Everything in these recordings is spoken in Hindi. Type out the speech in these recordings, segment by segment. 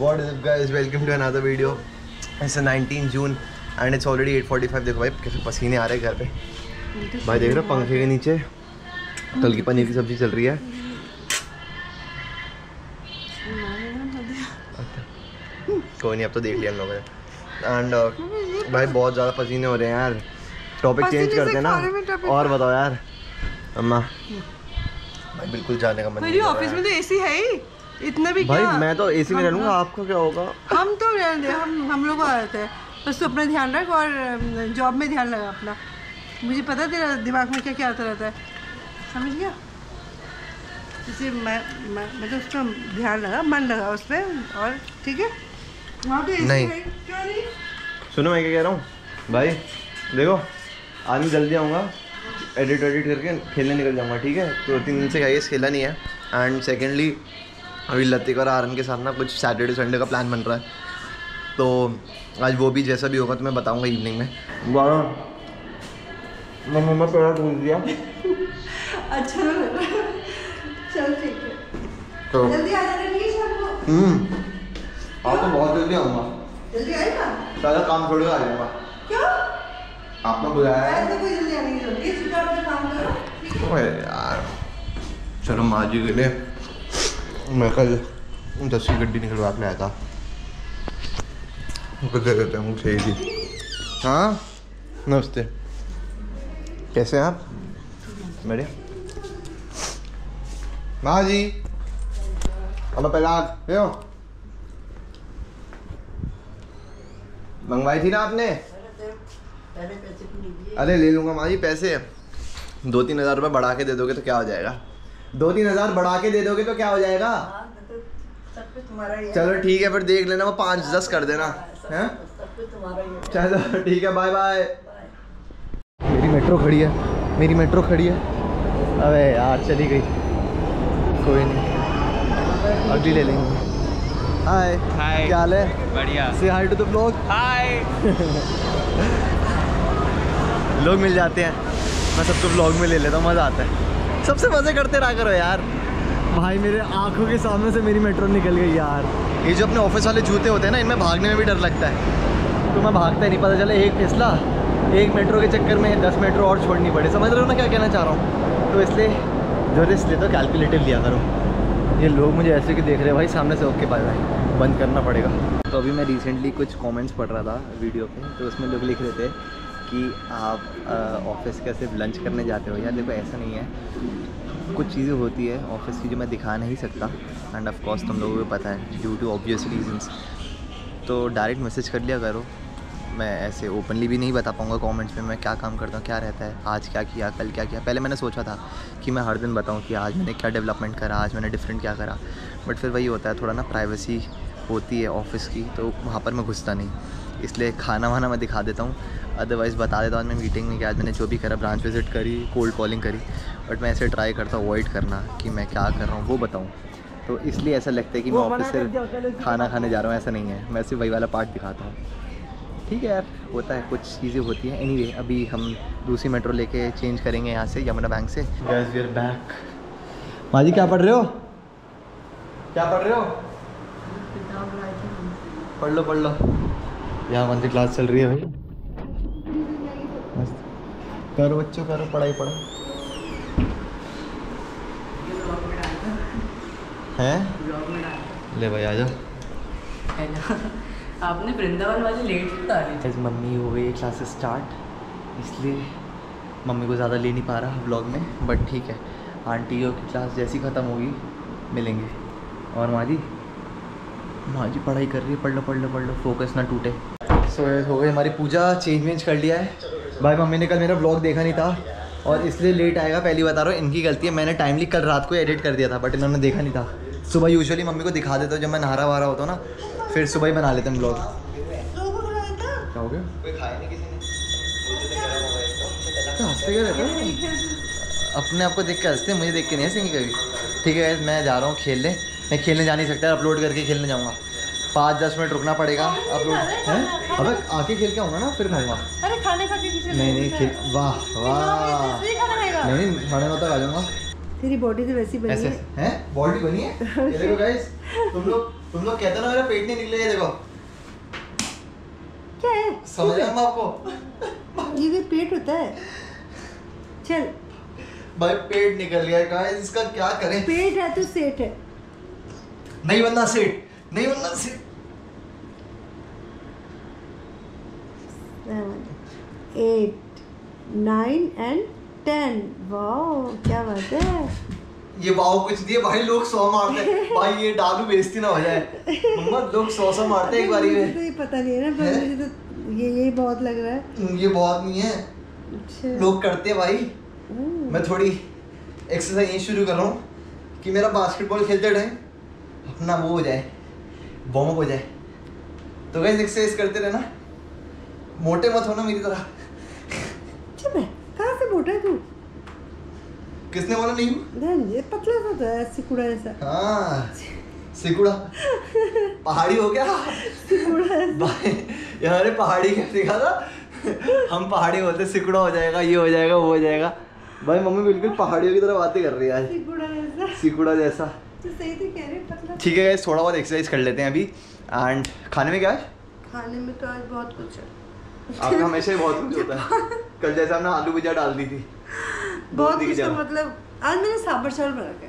What is up guys? Welcome to another video. It's the 19 June and it's already 8:45 देखो भाई कैसे पसीने आ रहे हैं घर पे। भाई देख रहे हो पंखे के नीचे? कल की पनीर की सब्ज़ी चल रही है। कोई नहीं अब तो देख लिया हम लोगों ने। एंड भाई बहुत ज़्यादा पसीने हो रहे हैं यार। टॉपिक चेंज करते हैं ना। और बताओ यार। अम्मा। भाई बिल्कुल जाने का मन मेरी नहीं रहा ऑफ़िस में तो एसी है ही। इतना भी भाई क्या? मैं तो एसी में रह लूँगा आपका क्या होगा? हम तो रहने दे हम हम लोग को आदत है। बस तू अपना ध्यान रख और जॉब में ध्यान लगा अपना। मुझे पता तेरा दिमाग में क्या क्या आता रहता है। समझ गया? जैसे मैं मैं मतलब उस पर ध्यान लगा मन लगा उस पर और ठीक है? वहाँ पे नहीं। क्यों नहीं सुनो मैं क्या कह रहा हूँ? भाई देखो आज मैं जल्दी आऊँगा एडिट एडिट करके खेलने निकल जाऊँगा ठीक है? तो तीन दिन से गाइस खेला नहीं है। एंड सेकेंडली अभी लतिक और आरन के साथ ना कुछ सैटरडे संडे का प्लान बन रहा है। तो आज वो भी जैसा भी होगा तो मैं बताऊँगा इवनिंग में। मम्मा पेड़ा भूल दिया। अच्छा। चल ठीक है। तो जल्दी आ जाना प्लीज़ हम्म। आज तो बहुत जल्दी आऊँगा। जल्दी आएगा सारा काम छोड़ कर आ जाऊँगा। क्यों? आपने बुलाया है? ऐसे कोई जल्दी आने की ज़रूरत है काम करो। ओए यार। चलो माजी के लिए। मैं कल दस की गड्डी निकलवा के लाया था। दे देते हैं मुझे ही हाँ? नमस्ते। कैसे हैं आप? मेरे माँ जी। अब पहला हो। मंगवाई थी ना आपने? अरे ले लूँगा माँ जी, पैसे। दो तीन हज़ार रुपये बढ़ा के दे दोगे तो क्या हो जाएगा? दो तीन हज़ार बढ़ा के दे दोगे तो क्या हो जाएगा? चलो ठीक है फिर देख लेना वो पाँच दस कर देना। हैं चलो ठीक है बाय बाय मेरी मेट्रो खड़ी है मेरी मेट्रो खड़ी है। अबे यार चली गई। कोई नहीं। अगली ले लेंगे। हाय हाय। क्या हाल है? बढ़िया। से hi to the vlog hi लोग मिल जाते हैं। मैं सबको ब्लॉग में ले लेता हूँ मज़ा आता है। सबसे मज़े करते रहा करो यार। भाई मेरे आँखों के सामने से मेरी मेट्रो निकल गई यार। ये जो अपने ऑफ़िस वाले जूते होते हैं ना इनमें भागने में भी डर लगता है। तो मैं भागता ही नहीं पता चला एक फिसला एक मेट्रो के चक्कर में दस मेट्रो और छोड़नी पड़े। समझ रहे हो ना क्या कहना चाह रहा हूँ? तो इसलिए जो ले तो कैलकुलेटिव लिया करो। ये लोग मुझे ऐसे कि देख रहे हैं भाई सामने से ओके बाय बाय बंद करना पड़ेगा। तो अभी मैं रिसेंटली कुछ कमेंट्स पढ़ रहा था वीडियो पे तो उसमें लोग लिख रहे थे कि आप ऑफ़िस का सिर्फ़ लंच करने जाते हो? यार देखो, ऐसा नहीं है। कुछ चीज़ें होती है ऑफ़िस की जो मैं दिखा नहीं सकता। एंड ऑफ़ कोर्स तुम लोगों को पता है ड्यू टू ऑब्वियस रीजंस तो डायरेक्ट मैसेज कर लिया करो। मैं ऐसे ओपनली भी नहीं बता पाऊँगा कमेंट्स में मैं क्या काम करता हूँ, क्या रहता है, आज क्या किया, कल क्या किया। पहले मैंने सोचा था कि मैं हर दिन बताऊँ कि आज मैंने क्या डेवलपमेंट करा, आज मैंने डिफरेंट क्या करा। बट फिर वही होता है, थोड़ा ना प्राइवेसी होती है ऑफ़िस की तो वहाँ पर मैं घुसता नहीं। इसलिए खाना वाना मैं दिखा देता हूँ। अदरवाइज़ बता देता हूँ मैं मीटिंग में कि आज मैंने जो भी करा ब्रांच विज़िट करी कोल्ड कॉलिंग करी। बट मैं ऐसे ट्राई करता हूँ अवॉइड करना कि मैं क्या कर रहा हूँ वो बताऊँ। तो इसलिए ऐसा लगता है कि मैं ऑफ़िस से खाना खाने जा रहा हूँ ऐसा नहीं है। मैं सिर्फ़ वही वाला पार्ट दिखाता हूँ। ठीक है यार होता है कुछ चीज़ें होती हैं। एनी anyway, अभी हम दूसरी मेट्रो लेके चेंज करेंगे यहाँ से यमुना बैंक से। गैस वी आर बैक माँ जी क्या पढ़ रहे हो? क्या पढ़ रहे हो? पढ़ लो पढ़ लो। यहाँ कौन सी क्लास चल रही है भाई। मस्त। करो बच्चों करो पढ़ाई पढ़ो। हैं? ले भाई आ जाओ। आपने वृंदावन वाली लेट डाली आज मम्मी हो गई क्लासेस स्टार्ट इसलिए मम्मी को ज़्यादा ले नहीं पा रहा व्लॉग में बट ठीक है। आंटियों की क्लास जैसी ख़त्म होगी मिलेंगे। और माँ जी? माँ जी पढ़ाई कर रही है पढ़ लो पढ़ लो पढ़ लो। फोकस ना टूटे। सो हो गई हमारी पूजा चेंज वेंज कर लिया है। भाई मम्मी ने कल मेरा ब्लॉग देखा नहीं था और इसलिए लेट आएगा, पहली बता रहा हूँ, इनकी गलती है। मैंने टाइमली कल रात को एडिट कर दिया था बट इन्होंने देखा नहीं था। सुबह यूजुअली मम्मी को दिखा देता हूँ, जब मैं नहारा वहारा होता हूँ ना, फिर सुबह ही बना लेते हैं ब्लॉग क्या हो गया? हँसते क्या रहते अपने आप को देख के हँसते मुझे देख के नहीं हंसेंगे कभी। ठीक है मैं जा रहा हूँ खेलने। मैं खेलने जा नहीं सकता अपलोड करके खेलने जाऊँगा। पाँच दस मिनट रुकना पड़ेगा। अपलोड हैं? अबे आके खेल के आऊँगा ना फिर खाऊँगा। अरे खाने खा के नहीं नहीं खेल वाह वाह। नहीं नहीं खाने में तक आ जाऊँगा। तेरी बॉडी तो वैसी बनी है। हैं? बॉडी बनी है? ये देखो गाइस तुम लोग तुम लोग कहते हो ना मेरा पेट नहीं निकले ये देखो। क्या है? समझ रहे हम आपको? ये भी पेट होता है। चल। भाई पेट निकल गया गाइस इसका क्या करें? पेट है तो सेट है। नहीं बनना सेट नहीं बनना set eight nine and ten क्या बात है? ये वाओ कुछ दिए भाई लोग सौ मारते हैं। भाई ये डालू बेइज्जती ना हो जाए। मम्मा लोग सौ सौ मारते हैं एक बारी में। तो ये पता नहीं है ना पर मुझे तो ये यही बहुत लग रहा है। ये बहुत नहीं है। अच्छा। लोग करते हैं भाई। हम्म, मैं थोड़ी एक्सरसाइज ये शुरू कर रहा हूँ कि मेरा बास्केटबॉल खेलते टाइम अपना वो हो जाए। वार्म हो जाए। तो गाइस एक्सरसाइज करते रहना। मोटे मत होना मेरी तरह। चुप है कहाँ से मोटा है तू? किसने बोला? नहीं हूँ ध्यान ये पतला सा तो है सिकुड़ा जैसा। हाँ सिकुड़ा। पहाड़ी हो गया। सिकुड़ा भाई यार ये पहाड़ी क्या दिखा था? हम पहाड़ी बोलते सिकुड़ा हो जाएगा ये हो जाएगा वो हो जाएगा। भाई मम्मी बिल्कुल पहाड़ियों की तरह बातें कर रही है। आज सिकुड़ा जैसा। सिकुड़ा जैसा। तो तो ठीक है गाइस थोड़ा बहुत एक्सरसाइज कर लेते हैं अभी। एंड खाने में क्या है? खाने में तो आज बहुत कुछ है। आपका हमेशा ही बहुत कुछ होता है। कल जैसे हमने आलू भुजिया डाल दी थी। बहुत कुछ का मतलब आज मैंने सांभर चावल बना के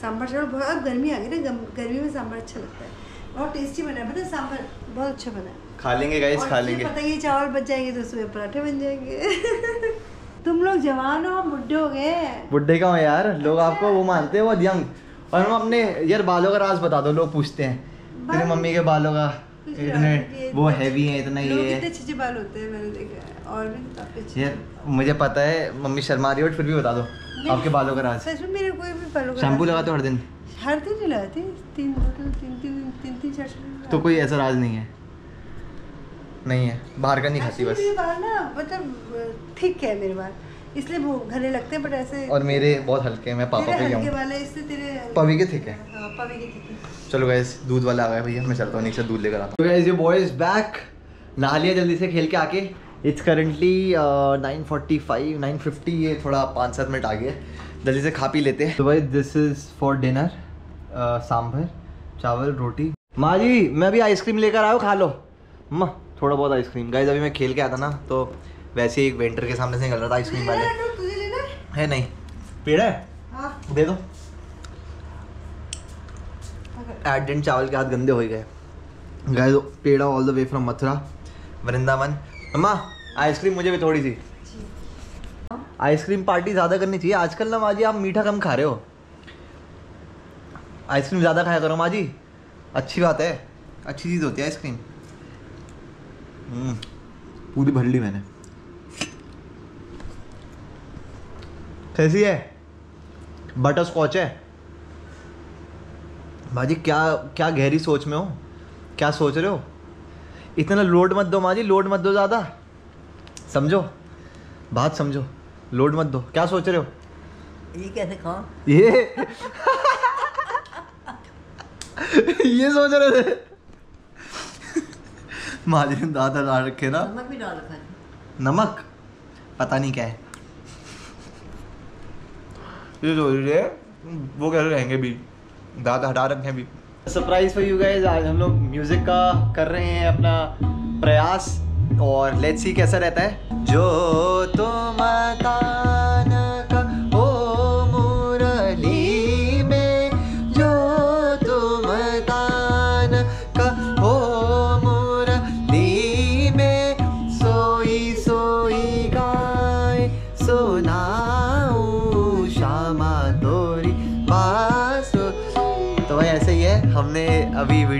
सांभर चावल बहुत अब गर्मी आ गई ना गर्मी में सांभर अच्छा लगता है। बहुत टेस्टी बना है पता है सांभर बहुत अच्छा बना है। खा लेंगे गाइस खा लेंगे। पता है ये चावल बच जाएँगे तो सुबह पराठे बन जाएँगे। तुम लोग जवान हो बुढ़े हो गए। बुढ़े का हो यार? लोग आपको वो मानते हैं वो यंग और हम अपने यार बालों का राज बता दो लोग पूछते हैं। तेरे मम्मी के बालों का इतने वो हैवी है इतना ये है। अच्छे अच्छे बाल होते हैं मैंने देखा है और भी काफ़ी अच्छे। यार मुझे पता है मम्मी शर्मा रही है बट फिर भी बता दो आपके बालों का राज। सच में मेरे कोई भी बालों का शैम्पू राज लगाते हो हर दिन? हर दिन नहीं लगाती तीन बोतल तीन तीन तीन तीन चार चार तो कोई ऐसा राज नहीं है? नहीं है बाहर का नहीं खाती बस। मेरे बाल ना मतलब ठीक है मेरे बाल। इसलिए वो घने लगते हैं बट ऐसे और मेरे बहुत हल्के हैं मैं पापा पे गया है। इससे तेरे पवी के थिक है? हाँ पवी के ठीक है। चलो गैस दूध वाला आ गया भैया मैं चलता हूँ नीचे दूध लेकर आता हूँ। तो गैस ये बॉय इज़ बैक नहा लिया जल्दी से खेल के आके। It's currently nine forty five nine fifty ये थोड़ा पाँच सात मिनट आगे है। जल्दी से खा पी लेते हैं। तो भाई this is for dinner sambar chawal roti. माँ जी मैं अभी आइसक्रीम लेकर आया हूँ खा लो। माँ थोड़ा बहुत आइसक्रीम गाइस अभी मैं खेल के आता ना तो वैसे ही एक वेंटर के सामने से निकल रहा था आइसक्रीम वाले। है, नहीं। पेड़ है? हाँ। दे दो। एडेंट चावल के हाथ गंदे हो गए। गए तो peda all the way from Mathura. Vrindavan. अम्मा आइसक्रीम मुझे भी थोड़ी सी। आइसक्रीम पार्टी ज़्यादा करनी चाहिए। आजकल ना माँ जी आप मीठा कम खा रहे हो। आइसक्रीम ज़्यादा खाया करो माँ जी। अच्छी बात है। अच्छी चीज़ होती है आइसक्रीम हम्म, पूरी भर ली मैंने। कैसी है। बटर स्कॉच है भाजी क्या क्या गहरी सोच में हो? क्या सोच रहे हो? इतना लोड मत दो माँ जी लोड मत दो ज़्यादा। समझो? बात समझो। लोड मत दो। क्या सोच रहे हो? ये कैसे खाओ ये ये सोच रहे थे। माँ जी ने दांत डाल रखे ना। नमक भी डाल रखा है। नमक? पता नहीं क्या है। ये जो है, वो कैसे रहेंगे भी? दांत हटा रखे भी। सरप्राइज़ फॉर यू गाइस आज हम लोग म्यूज़िक का कर रहे हैं अपना प्रयास, और लेट्स सी कैसा रहता है। जो तुम तान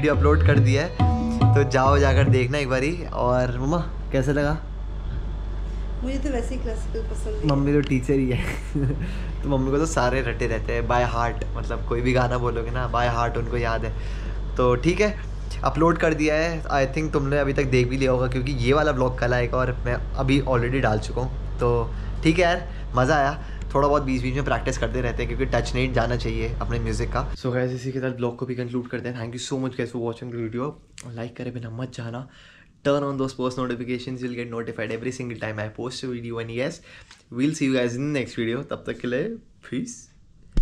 वीडियो अपलोड कर दिया है। तो जाओ जाकर देखना एक बारी। और मम्मा कैसे लगा? मुझे तो वैसे ही क्लासिकल पसंद है। मम्मी तो टीचर ही है। तो मम्मी को तो सारे रटे रहते हैं बाय हार्ट मतलब कोई भी गाना बोलोगे ना बाय हार्ट उनको याद है। तो ठीक है अपलोड कर दिया है। आई थिंक तुमने अभी तक देख भी लिया होगा क्योंकि ये वाला ब्लॉग कल आएगा और मैं अभी ऑलरेडी डाल चुका हूँ। तो ठीक है यार मज़ा आया। थोड़ा बहुत बीच बीच में प्रैक्टिस करते रहते हैं, क्योंकि टच नहीं, जाना चाहिए अपने म्यूज़िक का। सो गैस इसी के साथ ब्लॉग को भी कंक्लूड करते हैं। Thank you so much guys for watching video like करें बिना मत जाना। Turn on those post notification will get notified every single time I post video and yes we'll see you guys in next video तब तक के लिए प्लीज़